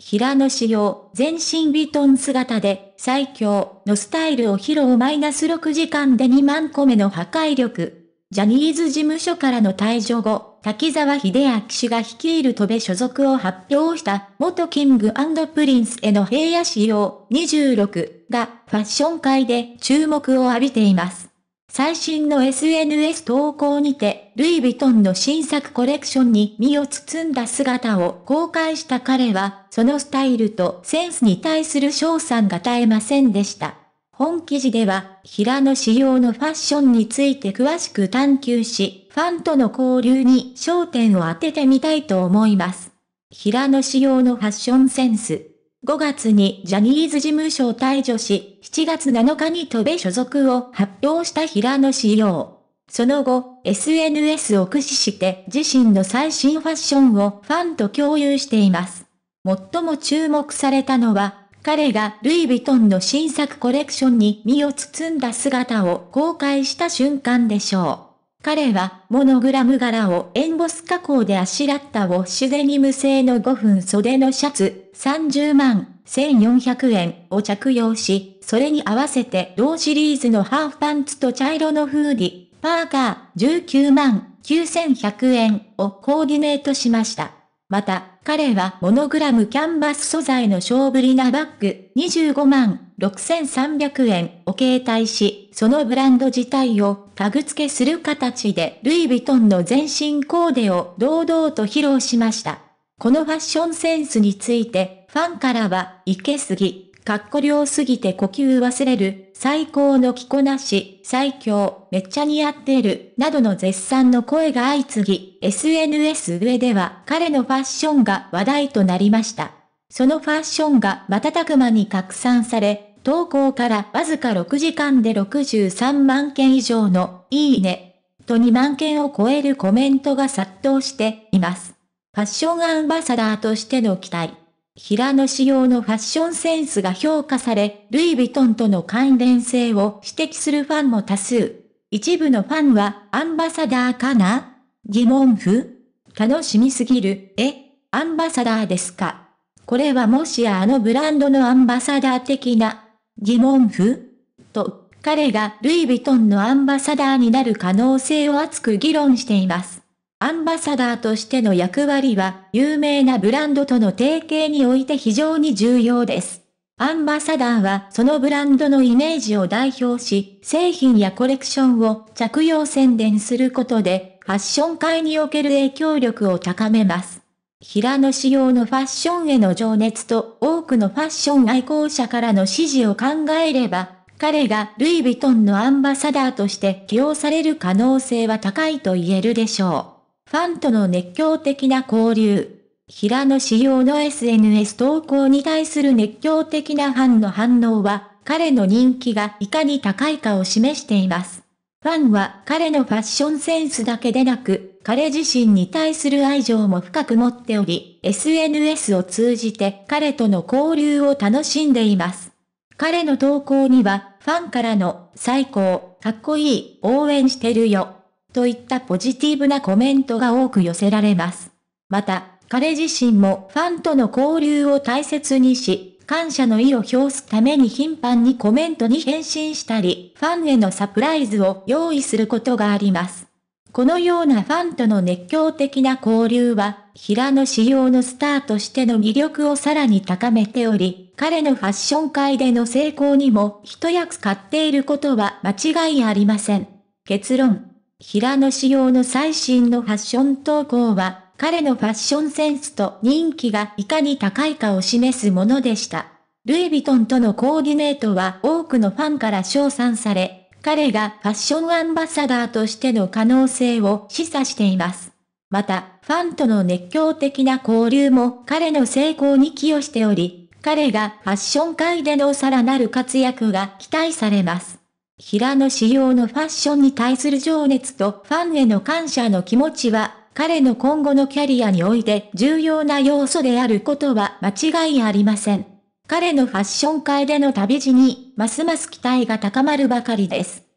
平野紫耀、全身ヴィトン姿で、最強のスタイルを披露マイナス6時間で2万コメの破壊力。ジャニーズ事務所からの退場後、滝沢秀明氏が率いる TOBE所属を発表した元 King & Prince への平野紫耀26がファッション界で注目を浴びています。最新の SNS 投稿にて、ルイ・ヴィトンの新作コレクションに身を包んだ姿を公開した彼は、そのスタイルとセンスに対する賞賛が絶えませんでした。本記事では、平野仕様のファッションについて詳しく探求し、ファンとの交流に焦点を当ててみたいと思います。平野仕様のファッションセンス。5月にジャニーズ事務所を退場し、7月7日に戸部所属を発表した平野志陽。その後、SNS を駆使して自身の最新ファッションをファンと共有しています。最も注目されたのは、彼がルイ・ヴィトンの新作コレクションに身を包んだ姿を公開した瞬間でしょう。彼は、モノグラム柄をエンボス加工であしらったウォッシュデニム製の5分袖のシャツ、30万1400円を着用し、それに合わせて同シリーズのハーフパンツと茶色のフーディ、パーカー19万9100円をコーディネートしました。また、彼はモノグラムキャンバス素材の勝負りなバッグ25万6300円を携帯し、そのブランド自体をタグ付けする形でルイ・ヴィトンの全身コーデを堂々と披露しました。このファッションセンスについて、ファンからは、いけすぎ、かっこよすぎて呼吸忘れる、最高の着こなし、最強、めっちゃ似合ってる、などの絶賛の声が相次ぎ、SNS 上では彼のファッションが話題となりました。そのファッションが瞬く間に拡散され、投稿からわずか6時間で63万件以上の、いいね、と2万件を超えるコメントが殺到しています。ファッションアンバサダーとしての期待。平野仕様のファッションセンスが評価され、ルイ・ヴィトンとの関連性を指摘するファンも多数。一部のファンは、アンバサダーかな？疑問符？楽しみすぎる、え、アンバサダーですか？これはもしやあのブランドのアンバサダー的な？疑問符？と、彼がルイ・ヴィトンのアンバサダーになる可能性を熱く議論しています。アンバサダーとしての役割は、有名なブランドとの提携において非常に重要です。アンバサダーはそのブランドのイメージを代表し、製品やコレクションを着用宣伝することで、ファッション界における影響力を高めます。平野仕様のファッションへの情熱と多くのファッション愛好者からの支持を考えれば、彼がルイ・ヴィトンのアンバサダーとして起用される可能性は高いと言えるでしょう。ファンとの熱狂的な交流。平野仕様の SNS 投稿に対する熱狂的なファンの反応は、彼の人気がいかに高いかを示しています。ファンは彼のファッションセンスだけでなく、彼自身に対する愛情も深く持っており、SNS を通じて彼との交流を楽しんでいます。彼の投稿には、ファンからの、最高、かっこいい、応援してるよ、といったポジティブなコメントが多く寄せられます。また、彼自身もファンとの交流を大切にし、感謝の意を表すために頻繁にコメントに返信したり、ファンへのサプライズを用意することがあります。このようなファンとの熱狂的な交流は、平野仕様のスターとしての魅力をさらに高めており、彼のファッション界での成功にも一役買っていることは間違いありません。結論。平野仕様の最新のファッション投稿は、彼のファッションセンスと人気がいかに高いかを示すものでした。ルイ・ヴィトンとのコーディネートは多くのファンから称賛され、彼がファッションアンバサダーとしての可能性を示唆しています。また、ファンとの熱狂的な交流も彼の成功に寄与しており、彼がファッション界でのさらなる活躍が期待されます。平野仕様のファッションに対する情熱とファンへの感謝の気持ちは、彼の今後のキャリアにおいて重要な要素であることは間違いありません。彼のファッション界での旅路に、ますます期待が高まるばかりです。